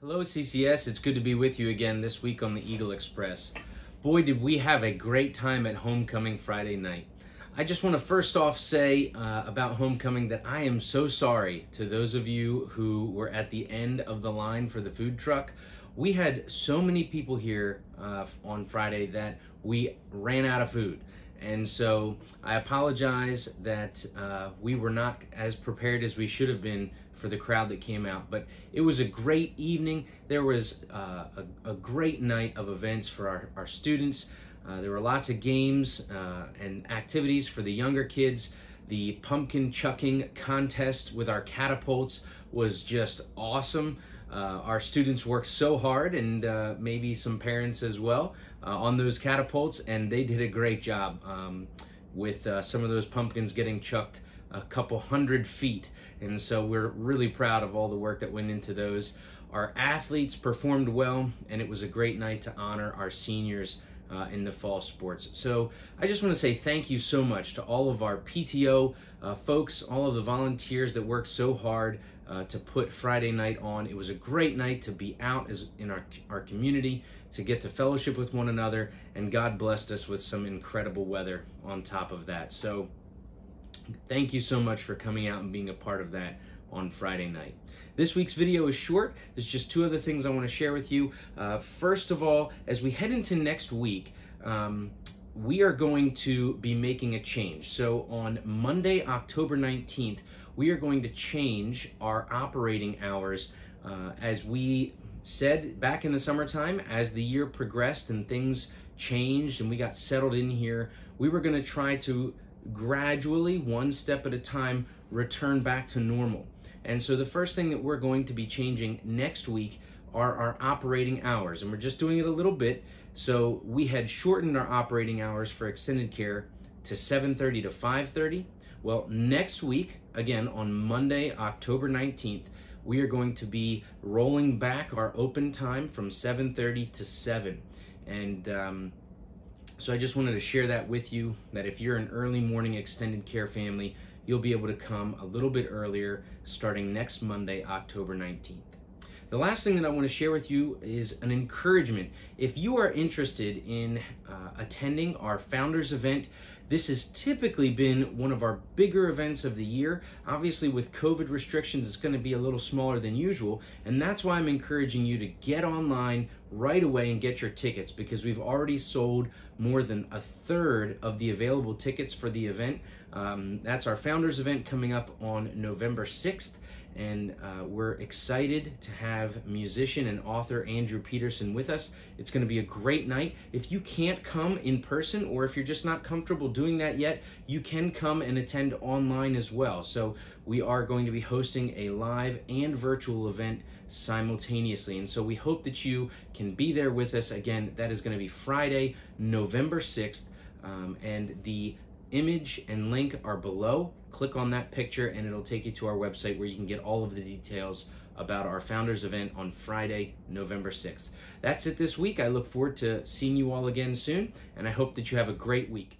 Hello, CCS. It's good to be with you again this week on the Eagle Express. Boy, did we have a great time at Homecoming Friday night. I just want to first off say uh, about Homecoming that I am so sorry to those of you who were at the end of the line for the food truck. We had so many people here uh, on Friday that we ran out of food. And so I apologize that uh, we were not as prepared as we should have been for the crowd that came out. But it was a great evening. There was uh, a, a, great night of events for our, our students. Uh, there were lots of games uh, and activities for the younger kids. The pumpkin chucking contest with our catapults was just awesome. Uh, our students worked so hard, and uh, maybe some parents as well, uh, on those catapults, and they did a great job um, with uh, some of those pumpkins getting chucked a couple hundred feet. And so we're really proud of all the work that went into those. Our athletes performed well, and it was a great night to honor our seniors uh, in the fall sports. So I just want to say thank you so much to all of our PTO uh, folks, all of the volunteers that worked so hard uh, to put Friday night on. It was a great night to be out as in our, our community, to get to fellowship with one another, and God blessed us with some incredible weather on top of that. So thank you so much for coming out and being a part of that on Friday night. This week's video is short. There's just two other things I want to share with you. Uh, first of all, as we head into next week, um, we are going to be making a change. So on Monday, October 19th, we are going to change our operating hours uh, as we said back in the summertime, as the year progressed and things changed and we got settled in here, we were going to try to gradually, one step at a time, return back to normal. And so the first thing that we're going to be changing next week are our operating hours. And we're just doing it a little bit. So we had shortened our operating hours for extended care to 7.30 to 5.30. Well, next week, again, on Monday, October 19th, we are going to be rolling back our open time from 7.30 to 7. And um, so I just wanted to share that with you, that if you're an early morning extended care family, you'll be able to come a little bit earlier starting next Monday, October 19th. The last thing that I want to share with you is an encouragement. If you are interested in uh, attending our founders event, this has typically been one of our bigger events of the year. Obviously, with COVID restrictions, it's going to be a little smaller than usual, and that's why I'm encouraging you to get online right away and get your tickets because we've already sold more than a third of the available tickets for the event. Um, that's our founders event coming up on November 6th and uh, we're excited to have musician and author Andrew Peterson with us. It's going to be a great night. If you can't come in person or if you're just not comfortable doing that yet, you can come and attend online as well. So we are going to be hosting a live and virtual event simultaneously. And so we hope that you can be there with us. Again, that is going to be Friday, November 6th. Um, and the image and link are below. Click on that picture and it'll take you to our website where you can get all of the details about our founders event on Friday, November 6th. That's it this week. I look forward to seeing you all again soon and I hope that you have a great week.